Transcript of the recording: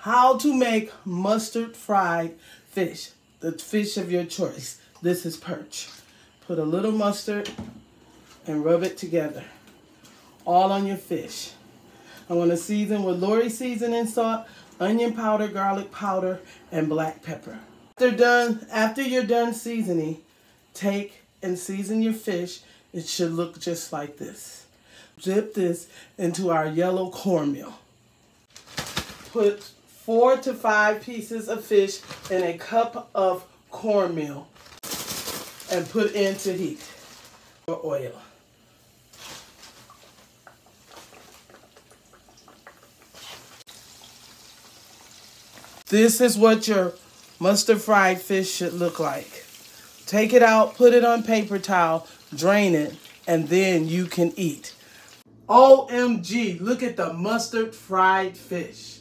how to make mustard fried fish, the fish of your choice. This is perch. Put a little mustard and rub it together, all on your fish. I want to season with Lawry seasoning salt, onion powder, garlic powder, and black pepper. After done, after you're done seasoning, take and season your fish. It should look just like this. Dip this into our yellow cornmeal. Put four to five pieces of fish in a cup of cornmeal and put into heat or oil. This is what your mustard fried fish should look like. Take it out, put it on paper towel, drain it, and then you can eat. OMG, look at the mustard fried fish.